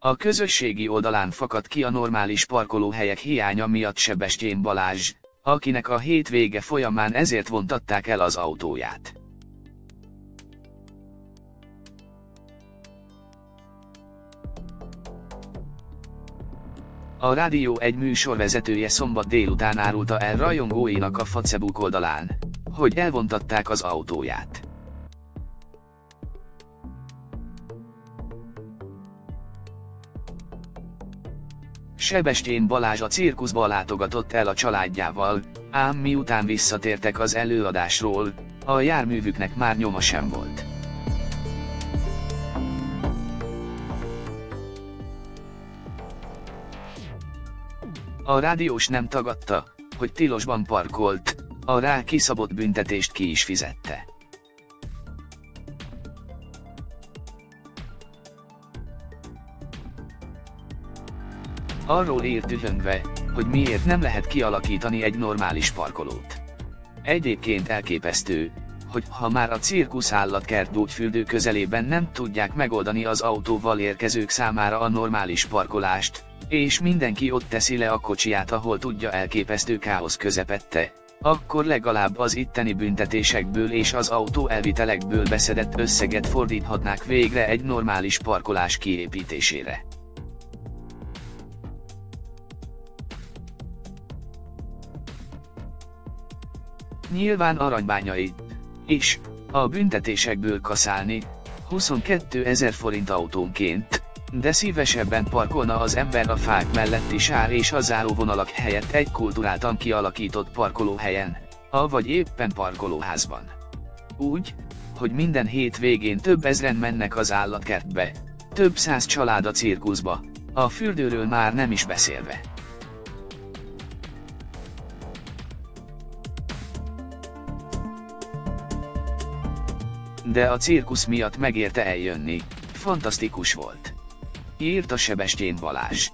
A közösségi oldalán fakadt ki a normális parkolóhelyek hiánya miatt Sebestyén Balázs, akinek a hétvége folyamán ezért vontatták el az autóját. A Rádió egy műsorvezetője szombat délután árulta el rajongóinak a Facebook oldalán, hogy elvontatták az autóját. Sebestyén Balázs a cirkuszba látogatott el a családjával, ám miután visszatértek az előadásról, a járművüknek már nyoma sem volt. A rádiós nem tagadta, hogy tilosban parkolt, a rá kiszabott büntetést ki is fizette. Arról írt ühöngve, hogy miért nem lehet kialakítani egy normális parkolót. Egyébként elképesztő, hogy ha már a cirkusz állatkert gyógyfürdő közelében nem tudják megoldani az autóval érkezők számára a normális parkolást, és mindenki ott teszi le a kocsiját ahol tudja elképesztő káosz közepette, akkor legalább az itteni büntetésekből és az autó elvitelekből beszedett összeget fordíthatnák végre egy normális parkolás kiépítésére. Nyilván aranybányai. És, a büntetésekből kaszálni, 22 ezer forint autónként, de szívesebben parkolna az ember a fák melletti sár és a záróvonalak helyett egy kulturáltan kialakított parkolóhelyen, a vagy éppen parkolóházban. Úgy, hogy minden hét végén több ezren mennek az állatkertbe, több száz család a cirkuszba, a fürdőről már nem is beszélve. De a cirkusz miatt megérte eljönni, fantasztikus volt. Írt a Sebestyén Balázs.